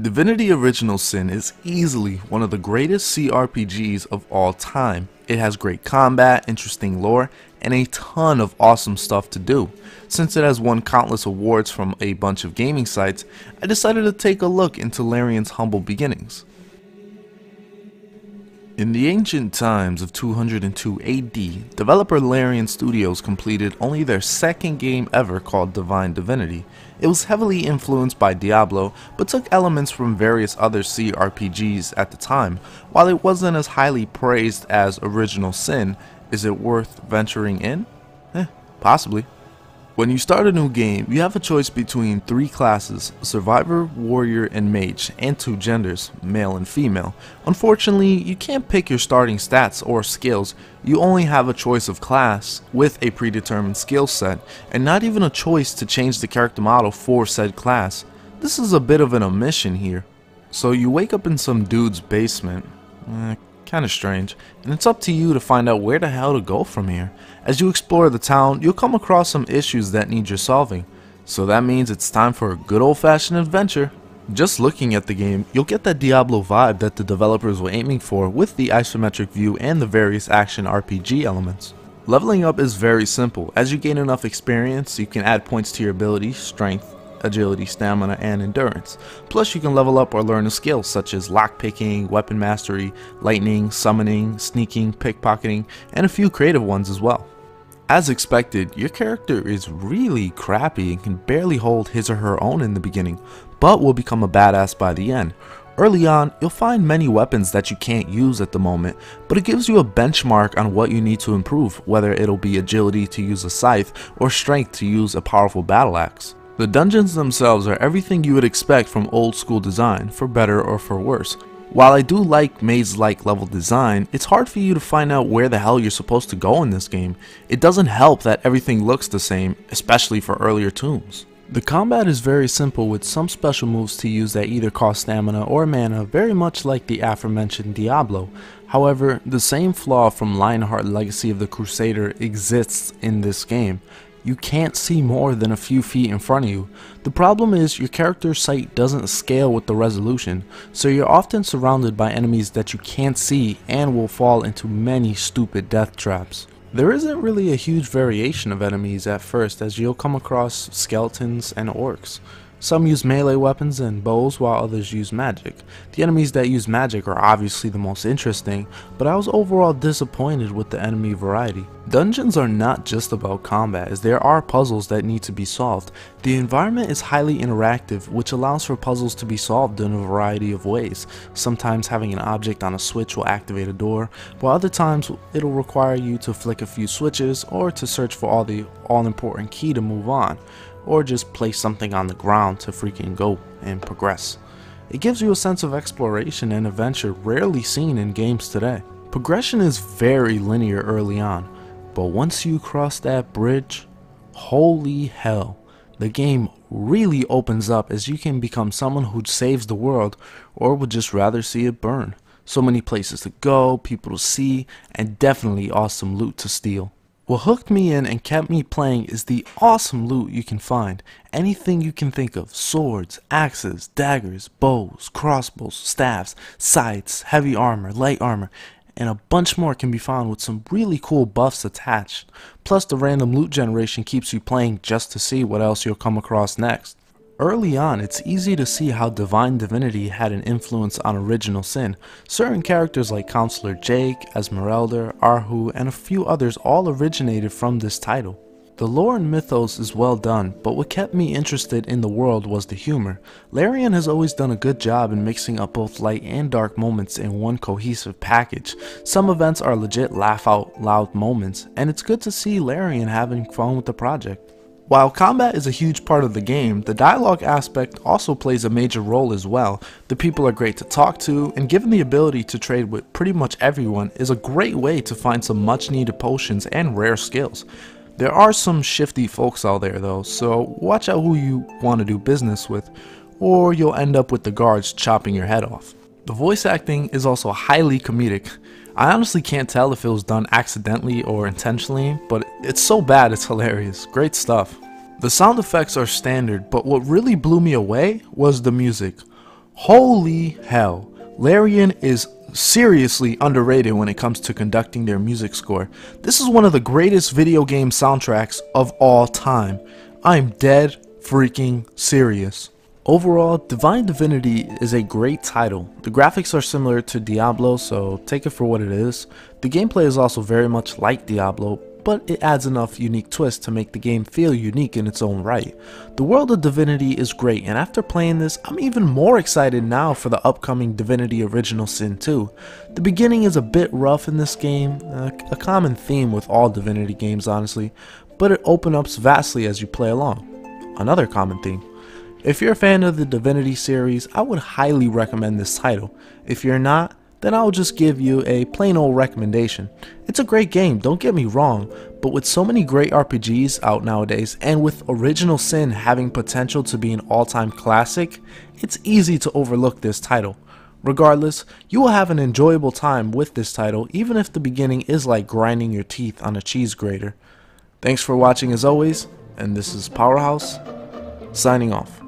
Divinity Original Sin is easily one of the greatest CRPGs of all time. It has great combat, interesting lore, and a ton of awesome stuff to do. Since it has won countless awards from a bunch of gaming sites, I decided to take a look into Larian's humble beginnings. In the ancient times of 202 AD, developer Larian Studios completed only their second game ever called Divine Divinity. It was heavily influenced by Diablo, but took elements from various other CRPGs at the time. While it wasn't as highly praised as Original Sin, is it worth venturing in? Eh, possibly. When you start a new game, you have a choice between three classes, Survivor, Warrior, and Mage, and two genders, male and female. Unfortunately, you can't pick your starting stats or skills, you only have a choice of class with a predetermined skill set, and not even a choice to change the character model for said class. This is a bit of an omission here. So you wake up in some dude's basement, eh, kinda strange, and it's up to you to find out where the hell to go from here. As you explore the town, you'll come across some issues that need your solving, so that means it's time for a good old fashioned adventure. Just looking at the game, you'll get that Diablo vibe that the developers were aiming for with the isometric view and the various action RPG elements. Leveling up is very simple. As you gain enough experience, you can add points to your ability, strength, agility, stamina, and endurance. Plus you can level up or learn a skill such as lockpicking, weapon mastery, lightning, summoning, sneaking, pickpocketing, and a few creative ones as well. As expected, your character is really crappy and can barely hold his or her own in the beginning, but will become a badass by the end. Early on, you'll find many weapons that you can't use at the moment, but it gives you a benchmark on what you need to improve, whether it'll be agility to use a scythe or strength to use a powerful battle axe. The dungeons themselves are everything you would expect from old school design, for better or for worse, while I do like maze-like level design, it's hard for you to find out where the hell you're supposed to go in this game. It doesn't help that everything looks the same, especially for earlier tombs. The combat is very simple with some special moves to use that either cost stamina or mana very much like the aforementioned Diablo. However, the same flaw from Lionheart Legacy of the Crusader exists in this game you can't see more than a few feet in front of you. The problem is your character's sight doesn't scale with the resolution, so you're often surrounded by enemies that you can't see and will fall into many stupid death traps. There isn't really a huge variation of enemies at first as you'll come across skeletons and orcs. Some use melee weapons and bows while others use magic. The enemies that use magic are obviously the most interesting, but I was overall disappointed with the enemy variety. Dungeons are not just about combat as there are puzzles that need to be solved. The environment is highly interactive which allows for puzzles to be solved in a variety of ways. Sometimes having an object on a switch will activate a door, while other times it'll require you to flick a few switches or to search for all the all important key to move on or just place something on the ground to freaking go and progress. It gives you a sense of exploration and adventure rarely seen in games today. Progression is very linear early on, but once you cross that bridge, holy hell, the game really opens up as you can become someone who saves the world or would just rather see it burn. So many places to go, people to see, and definitely awesome loot to steal. What hooked me in and kept me playing is the awesome loot you can find. Anything you can think of. Swords, axes, daggers, bows, crossbows, staffs, scythes, heavy armor, light armor, and a bunch more can be found with some really cool buffs attached. Plus the random loot generation keeps you playing just to see what else you'll come across next. Early on, it's easy to see how Divine Divinity had an influence on Original Sin. Certain characters like Counselor Jake, Esmeralda, Arhu, and a few others all originated from this title. The lore and mythos is well done, but what kept me interested in the world was the humor. Larian has always done a good job in mixing up both light and dark moments in one cohesive package. Some events are legit laugh out loud moments, and it's good to see Larian having fun with the project. While combat is a huge part of the game, the dialogue aspect also plays a major role as well. The people are great to talk to, and given the ability to trade with pretty much everyone is a great way to find some much needed potions and rare skills. There are some shifty folks out there though, so watch out who you want to do business with, or you'll end up with the guards chopping your head off. The voice acting is also highly comedic. I honestly can't tell if it was done accidentally or intentionally, but it's so bad it's hilarious. Great stuff. The sound effects are standard, but what really blew me away was the music. Holy hell. Larian is seriously underrated when it comes to conducting their music score. This is one of the greatest video game soundtracks of all time. I'm dead freaking serious. Overall, Divine Divinity is a great title. The graphics are similar to Diablo, so take it for what it is. The gameplay is also very much like Diablo, but it adds enough unique twists to make the game feel unique in its own right. The world of Divinity is great, and after playing this, I'm even more excited now for the upcoming Divinity Original Sin 2. The beginning is a bit rough in this game, a common theme with all Divinity games honestly, but it opens up vastly as you play along. Another common theme. If you're a fan of the Divinity series, I would highly recommend this title. If you're not, then I'll just give you a plain old recommendation. It's a great game, don't get me wrong, but with so many great RPGs out nowadays, and with Original Sin having potential to be an all-time classic, it's easy to overlook this title. Regardless, you will have an enjoyable time with this title even if the beginning is like grinding your teeth on a cheese grater. Thanks for watching as always, and this is Powerhouse, signing off.